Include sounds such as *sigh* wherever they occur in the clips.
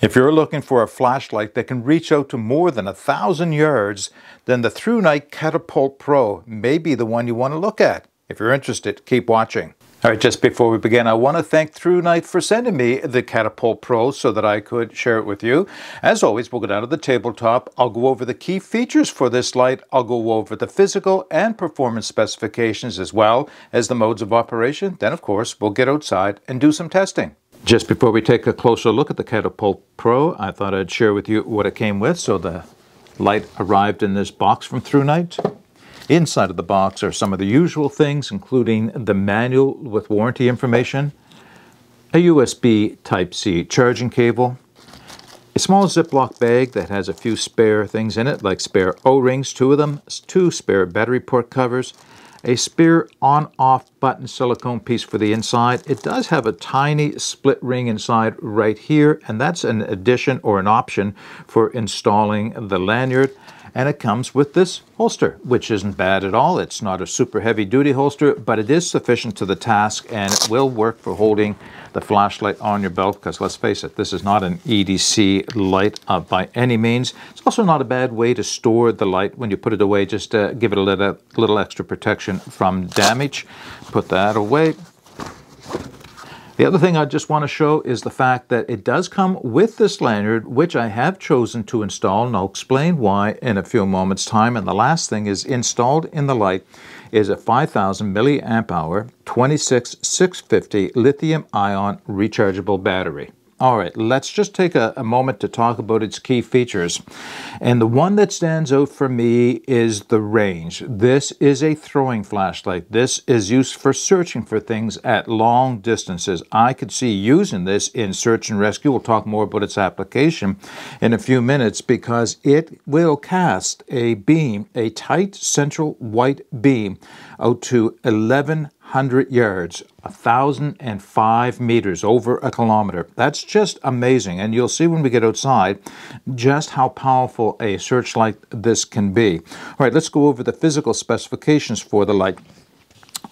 If you're looking for a flashlight that can reach out to more than a thousand yards, then the ThruNite Catapult Pro may be the one you want to look at. If you're interested, keep watching. All right, just before we begin, I want to thank ThruNite for sending me the Catapult Pro so that I could share it with you. As always, we'll go down to the tabletop. I'll go over the key features for this light. I'll go over the physical and performance specifications as well as the modes of operation. Then, of course, we'll get outside and do some testing. Just before we take a closer look at the Catapult Pro, I thought I'd share with you what it came with. So the light arrived in this box from ThruNite. Inside of the box are some of the usual things, including the manual with warranty information, a USB Type-C charging cable, a small Ziploc bag that has a few spare things in it, like spare O-rings, two of them, two spare battery port covers, a spear on-off button silicone piece for the inside. It does have a tiny split ring inside right here, and that's an addition or an option for installing the lanyard. And it comes with this holster, which isn't bad at all. It's not a super heavy duty holster, but it is sufficient to the task and it will work for holding the flashlight on your belt because let's face it, this is not an EDC light uh, by any means. It's also not a bad way to store the light when you put it away, just to give it a little, little extra protection from damage. Put that away. The other thing I just want to show is the fact that it does come with this lanyard, which I have chosen to install, and I'll explain why in a few moments' time. And the last thing is installed in the light is a 5000 milliamp hour 26650 lithium ion rechargeable battery. All right, let's just take a, a, moment to talk about its key features. And the one that stands out for me is the range. This is a throwing flashlight. This is used for searching for things at long distances. I could see using this in search and rescue. We'll talk more about its application in a few minutes because it will cast a beam, a tight central white beam out to 11 100 yards, 1,005 meters, over a kilometer. That's just amazing. And you'll see when we get outside just how powerful a searchlight this can be. All right, let's go over the physical specifications for the light.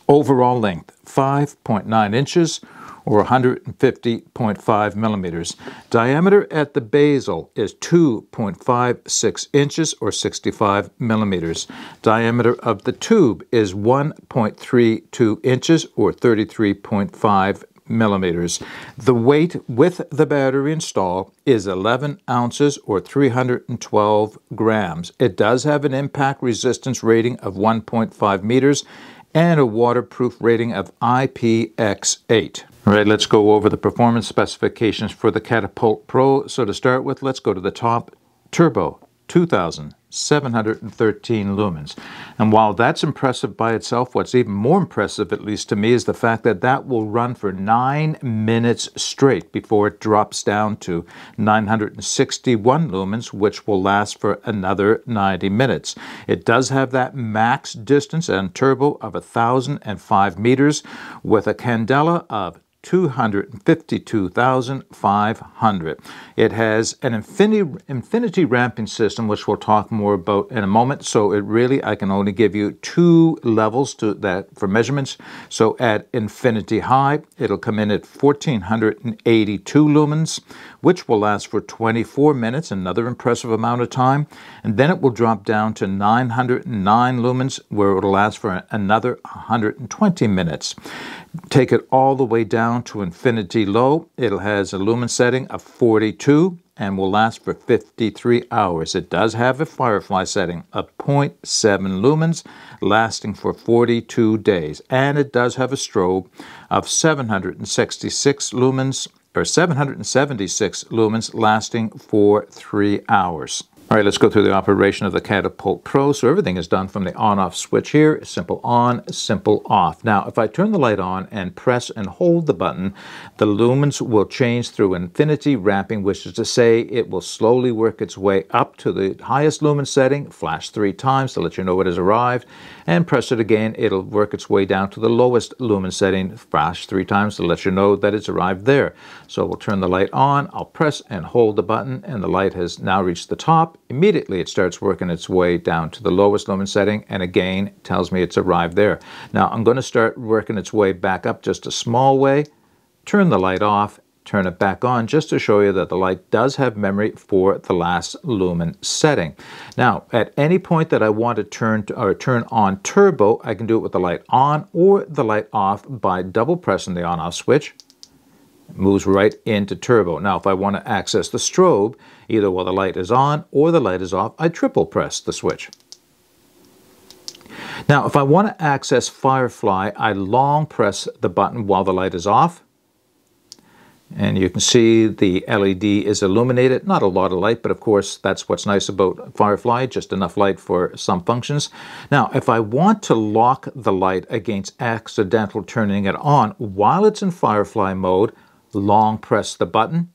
Overall length, 5.9 inches or 150.5 millimeters. Diameter at the bezel is 2.56 inches or 65 millimeters. Diameter of the tube is 1.32 inches or 33.5 millimeters. The weight with the battery installed is 11 ounces or 312 grams. It does have an impact resistance rating of 1.5 meters and a waterproof rating of IPX8. All right, let's go over the performance specifications for the Catapult Pro. So to start with, let's go to the top. Turbo, 2,713 lumens. And while that's impressive by itself, what's even more impressive, at least to me, is the fact that that will run for nine minutes straight before it drops down to 961 lumens, which will last for another 90 minutes. It does have that max distance and turbo of 1,005 meters with a candela of 252,500. It has an infinity, infinity ramping system, which we'll talk more about in a moment. So it really, I can only give you two levels to that for measurements. So at infinity high, it'll come in at 1482 lumens, which will last for 24 minutes, another impressive amount of time. And then it will drop down to 909 lumens, where it'll last for another 120 minutes. Take it all the way down to infinity low. It has a lumen setting of 42 and will last for 53 hours. It does have a firefly setting of 0.7 lumens lasting for 42 days. And it does have a strobe of 766 lumens or 776 lumens lasting for 3 hours. All right, let's go through the operation of the Catapult Pro. So everything is done from the on-off switch here. Simple on, simple off. Now, if I turn the light on and press and hold the button, the lumens will change through infinity ramping, which is to say it will slowly work its way up to the highest lumen setting, flash three times to let you know it has arrived, and press it again, it'll work its way down to the lowest lumen setting, flash three times to let you know that it's arrived there. So we'll turn the light on, I'll press and hold the button, and the light has now reached the top. Immediately it starts working its way down to the lowest lumen setting, and again tells me it's arrived there. Now I'm going to start working its way back up just a small way, turn the light off, turn it back on just to show you that the light does have memory for the last lumen setting. Now, at any point that I want to turn to, or turn on turbo, I can do it with the light on or the light off by double pressing the on-off switch. Moves right into turbo. Now, if I want to access the strobe, either while the light is on or the light is off, I triple press the switch. Now, if I want to access Firefly, I long press the button while the light is off. And you can see the LED is illuminated. Not a lot of light, but of course, that's what's nice about Firefly, just enough light for some functions. Now, if I want to lock the light against accidental turning it on while it's in Firefly mode, long press the button.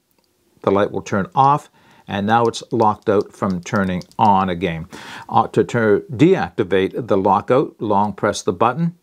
The light will turn off and now it's locked out from turning on again. Uh, to deactivate the lockout, long press the button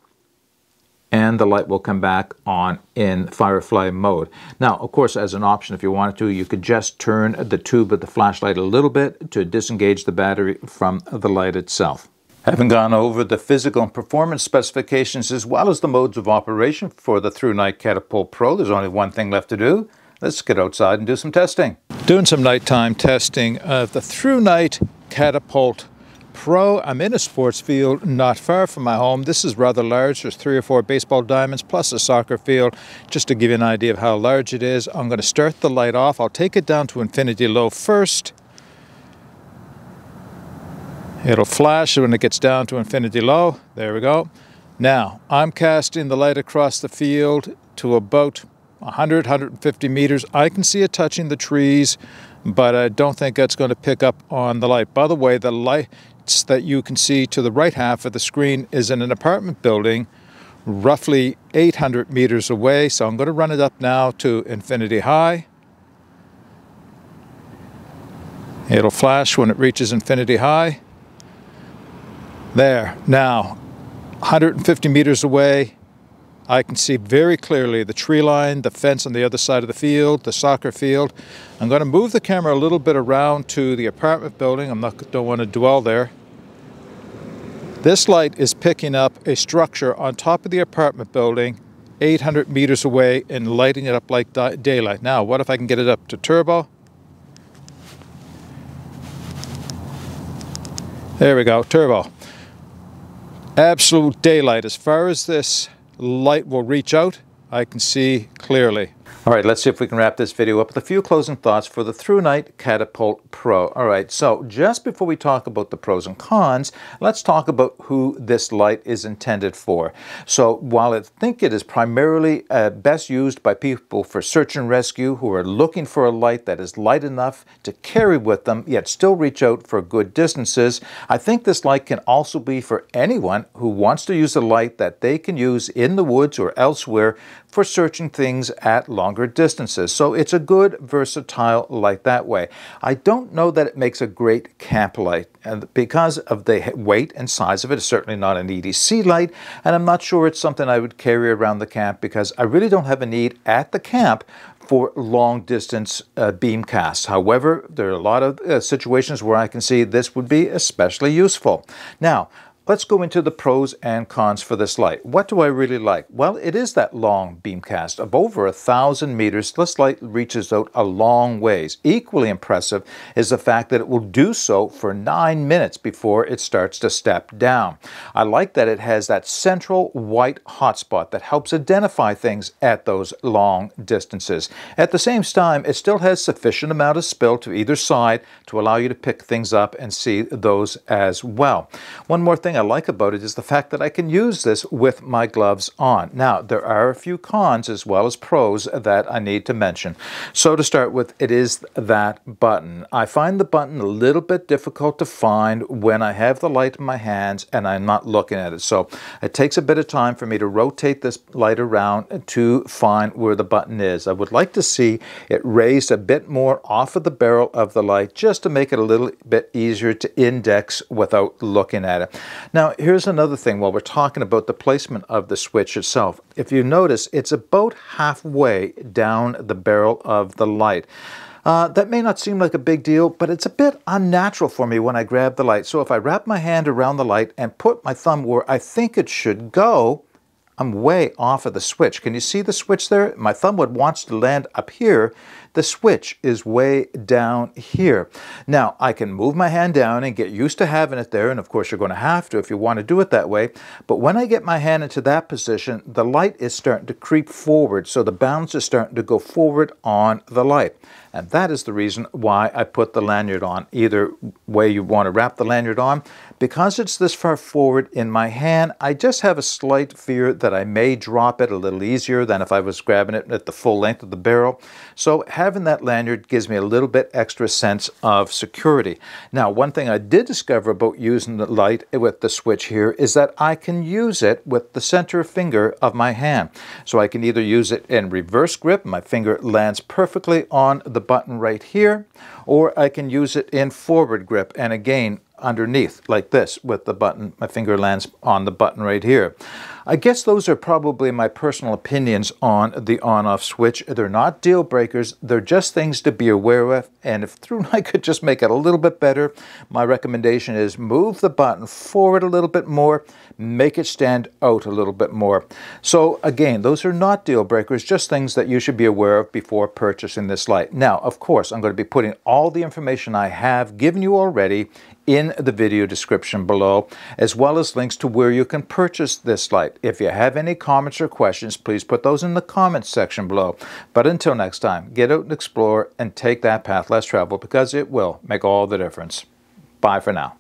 and the light will come back on in Firefly mode. Now, of course, as an option, if you wanted to, you could just turn the tube of the flashlight a little bit to disengage the battery from the light itself. Having gone over the physical and performance specifications as well as the modes of operation for the ThruNite Catapult Pro, there's only one thing left to do. Let's get outside and do some testing. Doing some nighttime testing of the ThruNite Catapult Pro. I'm in a sports field not far from my home. This is rather large. There's three or four baseball diamonds plus a soccer field. Just to give you an idea of how large it is, I'm going to start the light off. I'll take it down to infinity low first. It'll flash when it gets down to infinity low. There we go. Now, I'm casting the light across the field to about 100, 150 meters. I can see it touching the trees, but I don't think that's going to pick up on the light. By the way, the lights that you can see to the right half of the screen is in an apartment building roughly 800 meters away. So I'm going to run it up now to infinity high. It'll flash when it reaches infinity high. There, now 150 meters away, I can see very clearly the tree line, the fence on the other side of the field, the soccer field. I'm going to move the camera a little bit around to the apartment building. I'm not don't want to dwell there. This light is picking up a structure on top of the apartment building 800 meters away and lighting it up like daylight. Now, what if I can get it up to turbo? There we go, turbo. Absolute daylight. As far as this light will reach out, I can see clearly. All right, let's see if we can wrap this video up with a few closing thoughts for the ThruNite Catapult Pro. All right, so just before we talk about the pros and cons, let's talk about who this light is intended for. So while I think it is primarily uh, best used by people for search and rescue who are looking for a light that is light enough to carry with them, yet still reach out for good distances, I think this light can also be for anyone who wants to use a light that they can use in the woods or elsewhere for searching things at longer distances. So it's a good versatile light that way. I don't know that it makes a great camp light and because of the weight and size of it, it's certainly not an EDC light, and I'm not sure it's something I would carry around the camp because I really don't have a need at the camp for long distance uh, beam casts. However, there are a lot of uh, situations where I can see this would be especially useful. Now, Let's go into the pros and cons for this light. What do I really like? Well, it is that long beam cast of over a thousand meters. This light reaches out a long ways. Equally impressive is the fact that it will do so for nine minutes before it starts to step down. I like that it has that central white hotspot that helps identify things at those long distances. At the same time, it still has sufficient amount of spill to either side to allow you to pick things up and see those as well. One more thing I like about it is the fact that I can use this with my gloves on. Now, there are a few cons as well as pros that I need to mention. So to start with, it is that button. I find the button a little bit difficult to find when I have the light in my hands and I'm not looking at it. So it takes a bit of time for me to rotate this light around to find where the button is. I would like to see it raised a bit more off of the barrel of the light just to make it a little bit easier to index without looking at it. Now, here's another thing while we're talking about the placement of the switch itself. If you notice, it's about halfway down the barrel of the light. Uh, that may not seem like a big deal, but it's a bit unnatural for me when I grab the light. So if I wrap my hand around the light and put my thumb where I think it should go, I'm way off of the switch. Can you see the switch there? My thumb would wants to land up here. The switch is way down here. Now, I can move my hand down and get used to having it there, and of course you're going to have to if you want to do it that way. But when I get my hand into that position, the light is starting to creep forward, so the bounce is starting to go forward on the light. And that is the reason why I put the lanyard on. Either way you want to wrap the lanyard on. Because it's this far forward in my hand, I just have a slight fear that I may drop it a little easier than if I was grabbing it at the full length of the barrel. So having that lanyard gives me a little bit extra sense of security. Now, one thing I did discover about using the light with the switch here is that I can use it with the center finger of my hand. So I can either use it in reverse grip, my finger lands perfectly on the button right here, or I can use it in forward grip and again underneath like this with the button, my finger lands on the button right here. I guess those are probably my personal opinions on the on-off switch. They're not deal breakers. They're just things to be aware of. And if ThruNite *laughs* could just make it a little bit better, my recommendation is move the button forward a little bit more, make it stand out a little bit more. So again, those are not deal breakers, just things that you should be aware of before purchasing this light. Now, of course, I'm going to be putting all the information I have given you already in the video description below, as well as links to where you can purchase this light. If you have any comments or questions, please put those in the comments section below. But until next time, get out and explore and take that path less traveled because it will make all the difference. Bye for now.